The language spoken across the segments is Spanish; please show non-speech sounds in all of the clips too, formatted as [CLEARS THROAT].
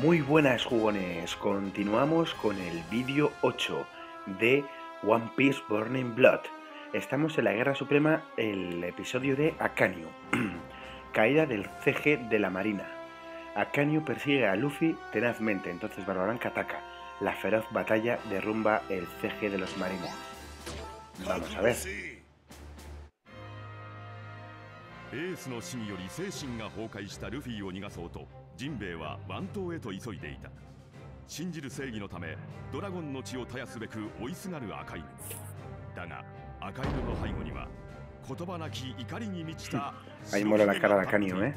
Muy buenas jugones, continuamos con el vídeo 8 de One Piece Burning Blood. Estamos en la Guerra Suprema, el episodio de Akanio, [CLEARS THROAT] caída del CG de la Marina. Akanio persigue a Luffy tenazmente, entonces Barbaranca ataca. La feroz batalla derrumba el CG de los marinos. Vamos a ver. エースの死により精神が崩壊したルフィを逃がそうと ジンベエは湾島へと急いでいた。信じる正義のためドラゴンの血を絶やすべく追いすがる赤犬だが赤犬の背後には言葉なき怒りに満ちた Ahí mola la cara de ¿eh?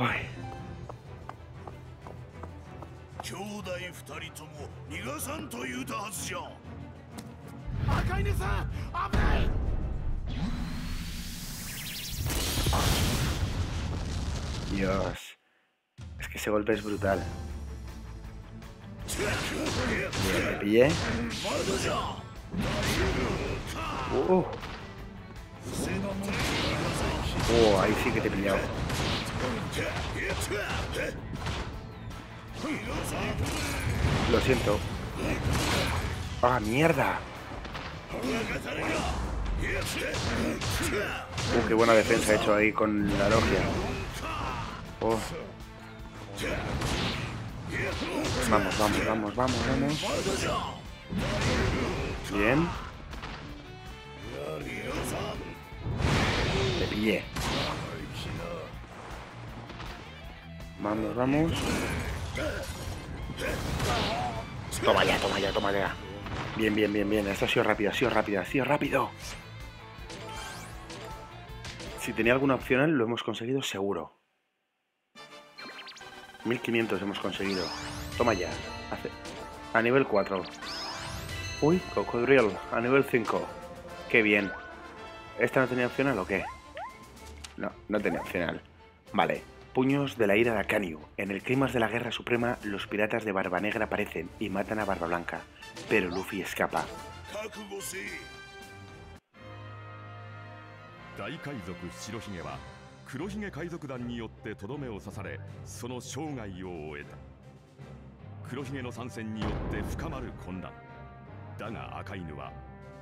おい。兄弟二人とも逃がさんと言うたはずじゃ。赤犬さん危ない Dios. Es que ese golpe es brutal. Bien, me pillé. Uh. Oh, ahí sí que te he pillado. Lo siento. ¡Ah, mierda! Uh, qué buena defensa he hecho ahí con la logia. Vamos, vamos, vamos, vamos, vamos. Bien. Le pillé. Vamos, vamos. Toma ya, toma ya, toma ya. Bien, bien, bien, bien. Esto ha sido rápido, ha sido rápido, ha sido rápido. Si tenía alguna opcional, lo hemos conseguido seguro. 1500 hemos conseguido. Toma ya. A nivel 4. Uy, cocodrilo. A nivel 5. Qué bien. ¿Esta no tenía opcional o qué? No, no tenía opcional. Vale. Puños de la ira de Akanio. En el clímax de la Guerra Suprema, los piratas de Barba Negra aparecen y matan a Barba Blanca. Pero Luffy escapa. 黒ひげ海賊団によってとどめを刺されその生涯を終えた。黒ひげの参戦によって深まる混乱。だが赤犬は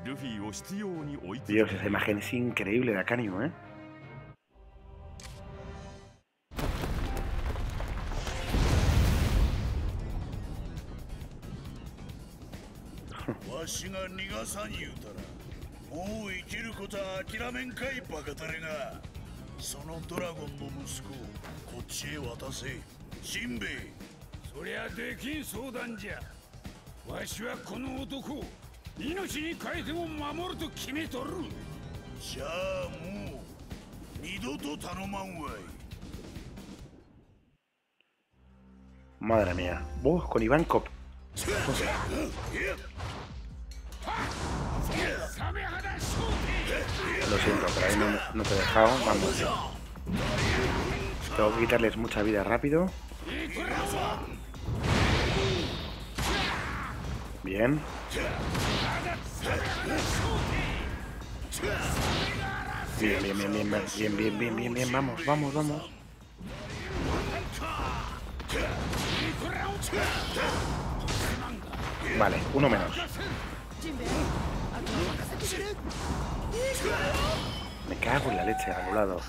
ルフィを執拗に追い続 Dios, け esa imagen es increíble de Akanio, ¿eh? そのドラゴンの息子をこっちへ渡せ。しんべヱ。そりゃできん相談じゃ。わしはこの男を命に変えても守ると決めとる。じゃあもう二度と頼まんわい。Madre mía. Uh, con 商店 Lo siento, pero ahí no, no te he dejado. Vamos. Tengo que quitarles mucha vida rápido. Bien. Bien, bien, bien, bien, bien, bien, bien, bien, bien, vamos, vamos, vamos. Vale, uno menos. Me cago en la leche, anulado.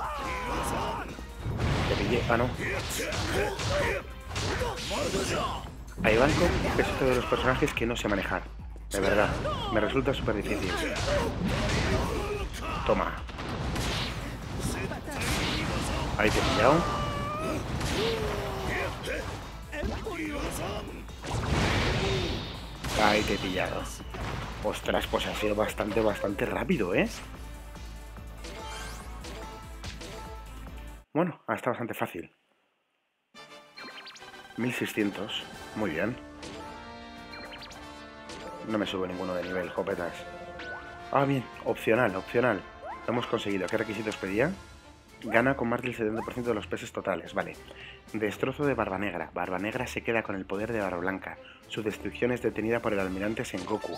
Te pillé. Ah, no. A Ivanko es otro de los personajes que no sé manejar. De verdad. Me resulta súper difícil. Toma. Ahí te he pillado. Ahí te he pillado. Ostras, pues ha sido bastante, bastante rápido, ¿eh? Bueno, ha estado bastante fácil. 1600. Muy bien. No me sube ninguno de nivel, copetas. Ah, bien. Opcional, opcional. Lo hemos conseguido. ¿Qué requisitos pedía? Gana con más del 70% de los peces totales, vale. Destrozo de Barba Negra. Barba Negra se queda con el poder de Barba Blanca. Su destrucción es detenida por el almirante Sengoku.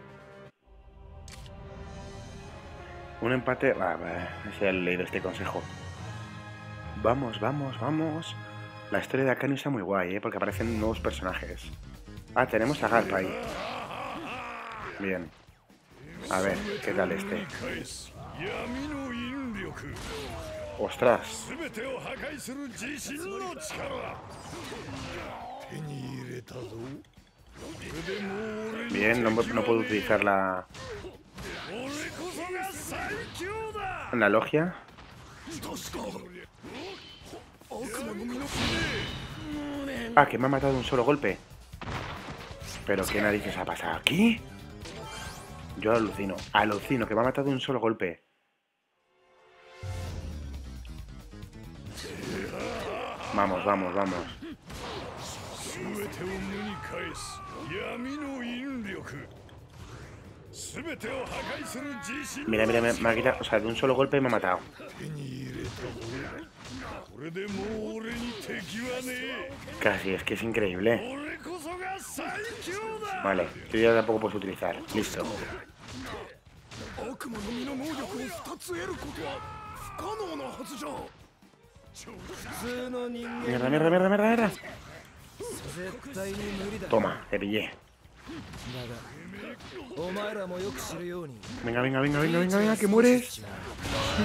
Un empate. Ah, se ha leído este consejo. Vamos, vamos, vamos. La historia de Akane está muy guay, ¿eh? porque aparecen nuevos personajes. Ah, tenemos a Garpa ahí. Bien. A ver, ¿qué tal este? ¡Ostras! Bien, no, no puedo utilizar la... Una logia. Ah, que me ha matado un solo golpe. Pero qué narices ha pasado aquí. Yo alucino, alucino, que me ha matado de un solo golpe. Vamos, vamos, vamos. Mira, mira, me, ha quitado. O sea, de un solo golpe me ha matado. Casi, es que es increíble. Vale, yo ya tampoco puedo utilizar. Listo. Mierda, mierda, mierda, mierda, mierda. Toma, te pillé. Venga, venga, venga, venga, venga, venga, que mueres. Sí,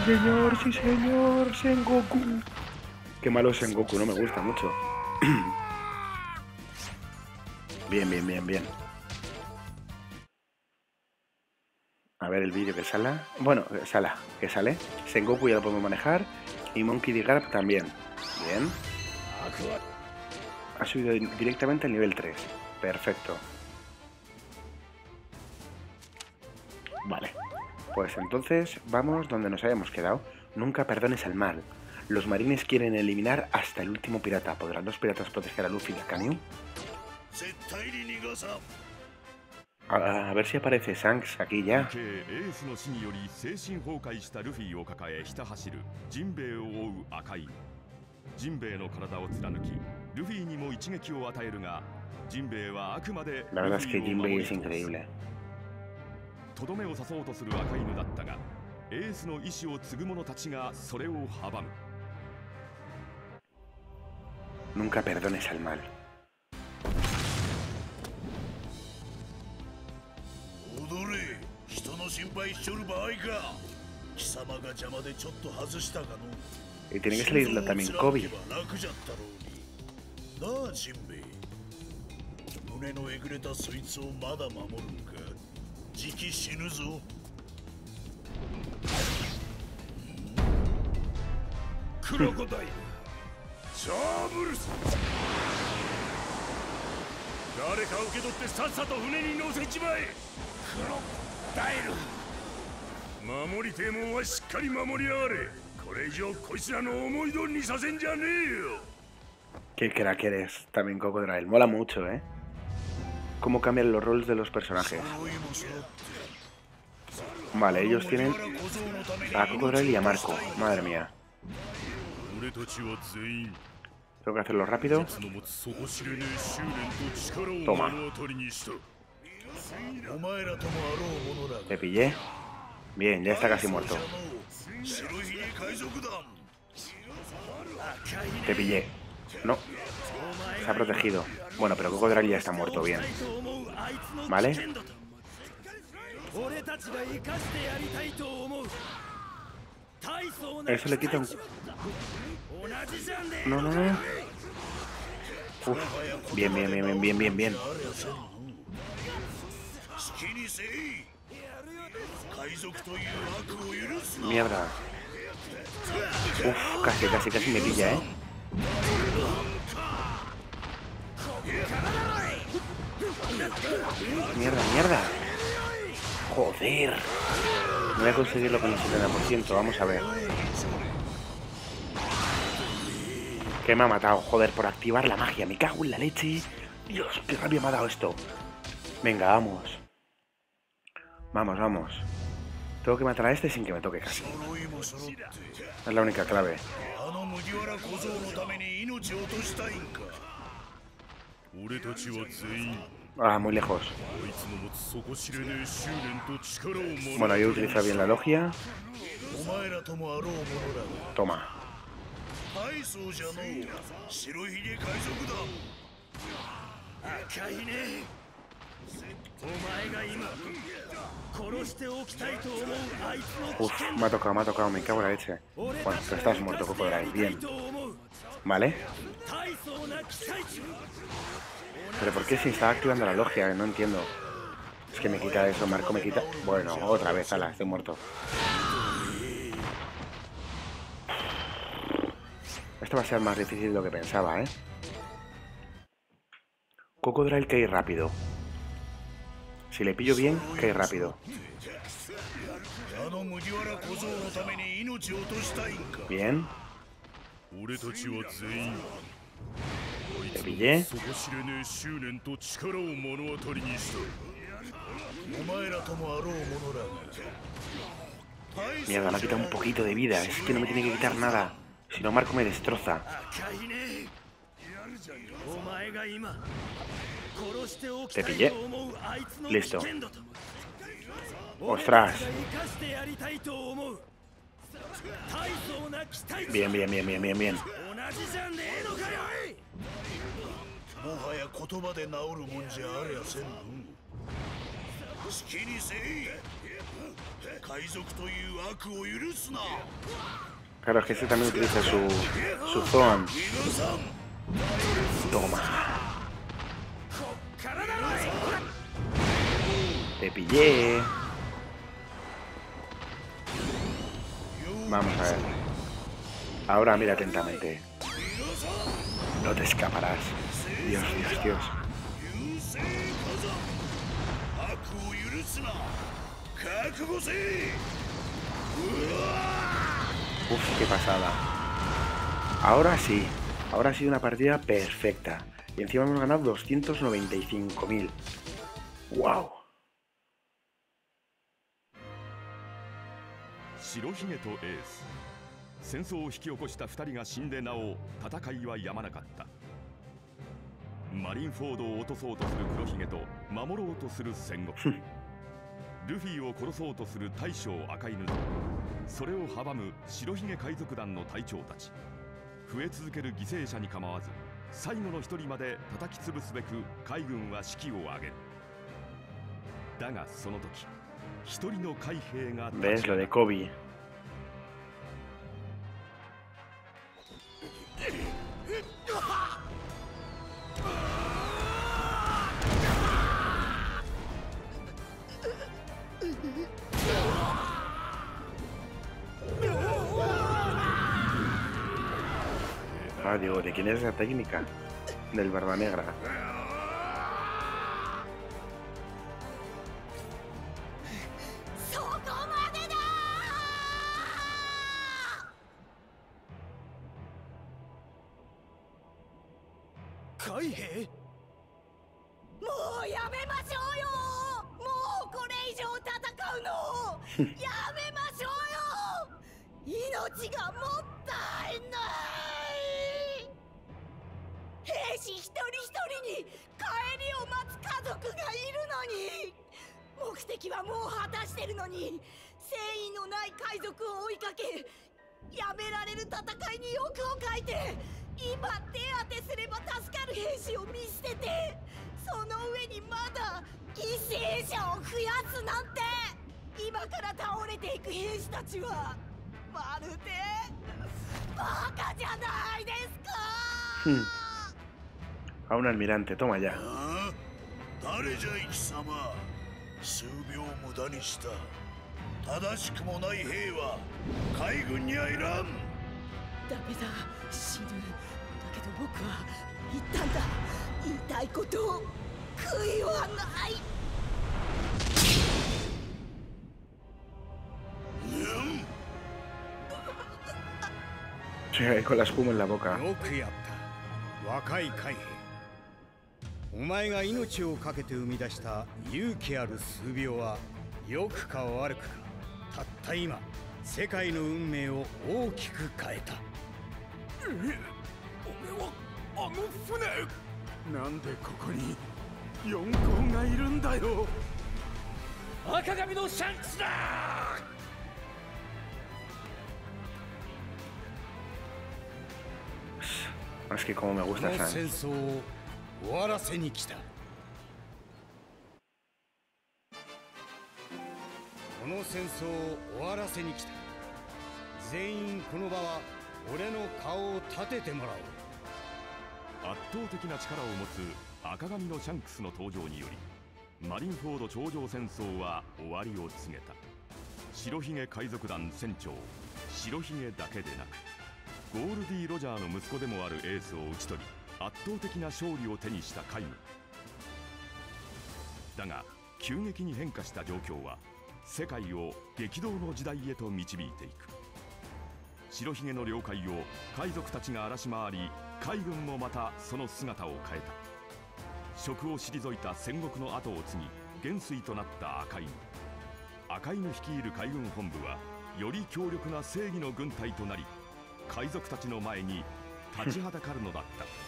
señor, sí, señor, Sengoku. Qué malo es Sengoku, no me gusta mucho. [CLEARS THROAT] bien, bien, bien, bien. A ver el vídeo que sala. Bueno, eh, sala, que sale. Sengoku ya lo podemos manejar. Y Monkey D. Garp también. Bien. Ha subido directamente al nivel 3. Perfecto. Vale. Pues entonces vamos donde nos hayamos quedado. Nunca perdones el mal. Los marines quieren eliminar hasta el último pirata. ¿Podrán los piratas proteger a Luffy y a Kanyu? A, ver si aparece Shanks aquí ya. La verdad es que Jinbei es increíble. とどめを刺そうとする赤犬だったがエースの意志を継ぐ者たちがそれを阻む。Nunca perdones al mal. 踊れ。人の心配しちょる場合か。貴様が邪魔でちょっと外したかの。Y tiene que salir la- también Kobe. 楽じゃったろうに。なあジンベエ。胸のえぐれたそいつをまだ守るんかじき死ぬぞ。クロコダイルシャーブルス誰か受け取ってさっさと船に乗せちまえ。クロダイル守りてもんはしっかり守りやがれ。これ以上こいつらの思い通りにさせんじゃねえよ。Qué crack eres, también Cocodrile. Mola mucho, ¿eh? cómo cambian los roles de los personajes. Vale, ellos tienen a Cocodril y a Marco. Madre mía. Tengo que hacerlo rápido. Toma. Te pillé. Bien, ya está casi muerto. Te pillé. No. Se ha protegido. Bueno, pero Cocodrile ya está muerto bien. ¿Vale? Eso le quita un... No, no, no. Uf. Bien, bien, bien, bien, bien, bien, bien. Mierda. Uf, casi, casi, casi me pilla, ¿eh? Mierda, mierda. Joder. No voy a conseguirlo con el 70%, vamos a ver. Que me ha matado, joder, por activar la magia. Me cago en la leche. Dios, qué rabia me ha dado esto. Venga, vamos. Vamos, vamos. Tengo que matar a este sin que me toque casi. Es la única clave. Ah, muy lejos. Bueno, ahí utiliza bien la logia. Toma. Uf, me ha tocado, me ha tocado, me cago en la leche. Bueno, pero estás muerto, Coco Drive, bien. ¿Vale? ¿Pero por qué se estaba activando la logia? No entiendo. Es que me quita eso, Marco, me quita... Bueno, otra vez, ala, estoy muerto. Esto va a ser más difícil de lo que pensaba, ¿eh? Cocodril que ir rápido. Si le pillo bien, cae rápido. Bien. Le pillé. Mierda, me ha quitado un poquito de vida. Es que no me tiene que quitar nada. Si no, Marco me destroza. Te pillé. Listo. ¡Ostras! Bien, bien, bien, bien, bien, bien. Claro, es que ese también utiliza su, su zone. Toma. Te pillé. Vamos a ver. Ahora mira atentamente. No te escaparás. Dios, Dios, Dios. Uf, qué pasada. Ahora sí. Ahora ha sido una partida perfecta. Y encima hemos ganado 295.000. ¡Wow! 白ひげとエース。戦争を引き起こした2人が死んでなお戦いはやまなかった。マリンフォードを落とそうとする黒ひげと守ろうとする戦国。ルフィを殺そうとする大将赤犬。とそれを阻む白ひげ海賊団の隊長たち。増え続ける犠牲者に構わず最後の一人まで叩き潰すべく海軍は士気を上げる。だがその時一人の海兵が ¿Ves? Lo de Kobe. Quién es esa técnica? Del Barba Negra. [LAUGHS] 族がいるのに。目的はもう果たしてるのに。誠意のない海賊を追いかけやめられる戦いに欲をかいて。今手当てすれば助かる兵士を見捨てて。その上にまだ犠牲者を増やすなんて。今から倒れていく兵士たちは。まるで。バカじゃないですか。Hmm. A un almirante, toma ya. 誰じゃ貴様。数秒無駄にした。正しくもない兵は海軍にはいらん。ダメだ。死ぬ。だけど僕は言ったんだ。言いたいことを悔いはない。ぬん。Con la espuma en la boca. よくやった。若い海兵。お前が命を懸けて生み出した勇気ある数秒は良くか悪くかたった今世界の運命を大きく変えた。俺はあの船。なんでここに四皇がいるんだよ。赤髪のシャンクスだ。Es que como me こ gusta の Sans. 戦争を終わらせに来た。この戦争を終わらせに来た。全員この場は俺の顔を立ててもらおう。圧倒的な力を持つ赤髪のシャンクスの登場によりマリンフォード頂上戦争は終わりを告げた。白ひげ海賊団船長白ひげだけでなくゴールディ・ロジャーの息子でもあるエースを討ち取り圧倒的な勝利を手にした海軍だが急激に変化した状況は世界を激動の時代へと導いていく。白ひげの領海を海賊たちが荒らし回り海軍もまたその姿を変えた。職を退いた戦国の後を継ぎ元帥となった赤犬赤犬率いる海軍本部はより強力な正義の軍隊となり海賊たちの前に立ちはだかるのだった。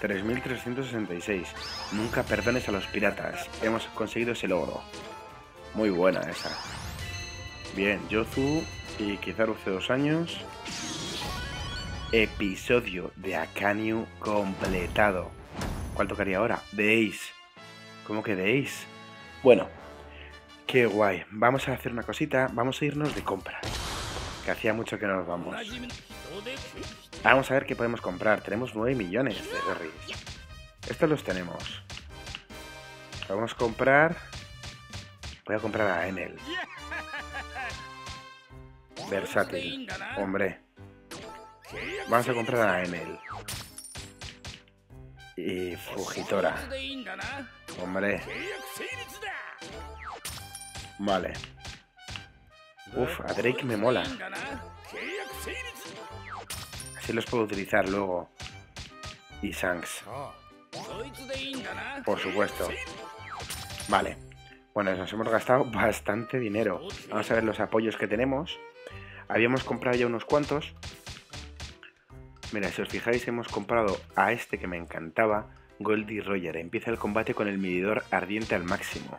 3366. Nunca perdones a los piratas. Hemos conseguido ese logro. Muy buena esa. Bien, Yozu y Kizaru hace dos años. Episodio de Akaniu completado. ¿Cuál tocaría ahora? De Ace. ¿Cómo que de Ace? Bueno, qué guay. Vamos a hacer una cosita. Vamos a irnos de compras. Que hacía mucho que no nos vamos. Vamos a ver qué podemos comprar. Tenemos 9 millones de berries. Estos los tenemos. Podemos comprar. Voy a comprar a Enel. Versátil. Hombre. Vamos a comprar a Enel. Y Fugitora. Hombre. Vale. Uf, a Drake me mola. Así los puedo utilizar luego. Y Shanks. Por supuesto. Vale. Bueno, nos hemos gastado [LAUGHS] bastante dinero. Vamos a ver los apoyos que tenemos. Habíamos comprado ya unos cuantos. Mira, si os fijáis, hemos comprado a este que me encantaba, Goldie Roger. Empieza el combate con el medidor ardiente al máximo.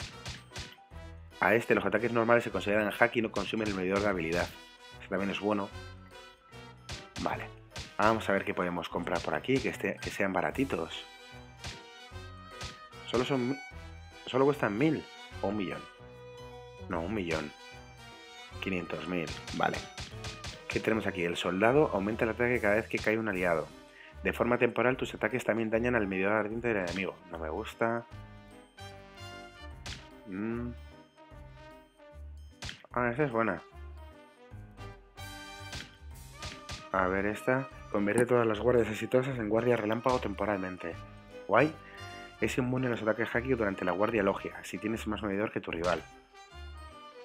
A este los ataques normales se consideran hack y no consumen el medidor de habilidad. Eso también es bueno. Vale. Vamos a ver qué podemos comprar por aquí, que, esté- que sean baratitos. Solo son... Solo cuestan mil o un millón. No, un millón. 500.000. Vale. ¿Qué tenemos aquí? El soldado aumenta el ataque cada vez que cae un aliado. De forma temporal, tus ataques también dañan al medidor ardiente del enemigo. No me gusta. Mm. Ah, esa es buena. A ver, esta. Convierte todas las guardias exitosas en guardia relámpago temporalmente. Guay. Es inmune a los ataques haki durante la guardia logia, si tienes más medidor que tu rival.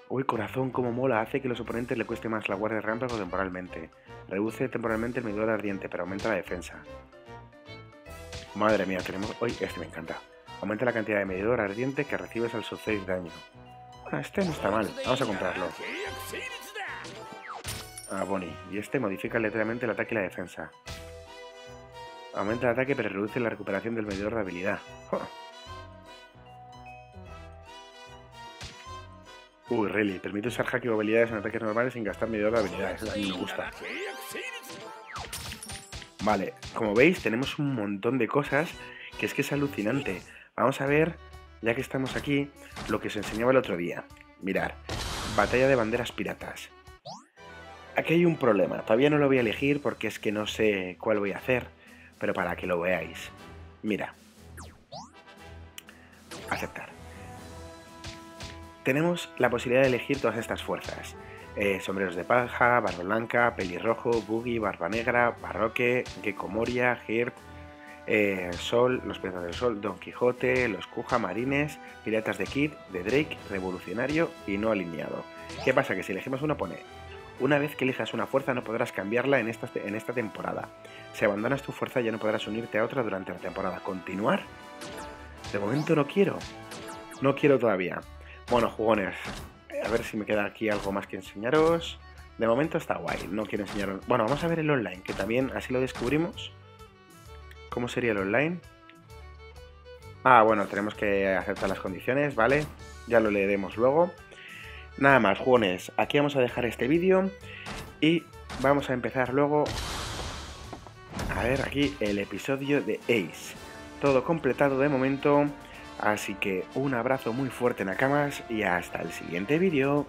Uy, corazón, como mola, hace que los oponentes le cueste más la guardia relámpago temporalmente. Reduce temporalmente el medidor ardiente, pero aumenta la defensa. Madre mía, tenemos... Uy, este me encanta. Aumenta la cantidad de medidor ardiente que recibes al sufrir daño. Ah, este no está mal, vamos a comprarlo. Ah, Bonnie. Y este modifica literalmente el ataque y la defensa. Aumenta el ataque pero reduce la recuperación del medidor de habilidad. Uy, really. Permite usar hack o habilidades en ataques normales sin gastar medidor de habilidades. Eso a me gusta. Vale, como veis tenemos un montón de cosas que es que es alucinante. Vamos a ver, ya que estamos aquí, lo que os enseñaba el otro día. Mirar, batalla de banderas piratas. Aquí hay un problema, todavía no lo voy a elegir porque es que no sé cuál voy a hacer, pero para que lo veáis. Mira. Aceptar. Tenemos la posibilidad de elegir todas estas fuerzas. Eh, sombreros de paja, barba blanca, pelirrojo, boogie, barba negra, barroque, gecko moria, Hirt, eh, Sol, Los Piratas del Sol, Don Quijote, Los Cuja, Marines, Piratas de Kid, de Drake, Revolucionario y no alineado. ¿Qué pasa? Que si elegimos uno pone, una vez que elijas una fuerza no podrás cambiarla en esta, en esta temporada. Si abandonas tu fuerza ya no podrás unirte a otra durante la temporada. ¿Continuar? De momento no quiero. No quiero todavía. Bueno, jugones, a ver si me queda aquí algo más que enseñaros. De momento está guay, no quiero enseñaros... Bueno, vamos a ver el online, que también así lo descubrimos. ¿Cómo sería el online? Ah, bueno, tenemos que aceptar las condiciones, ¿vale? Ya lo leeremos luego. Nada más, jugones, aquí vamos a dejar este vídeo y vamos a empezar luego a ver aquí el episodio de Ace. Todo completado de momento, así que un abrazo muy fuerte Nakamas y hasta el siguiente vídeo.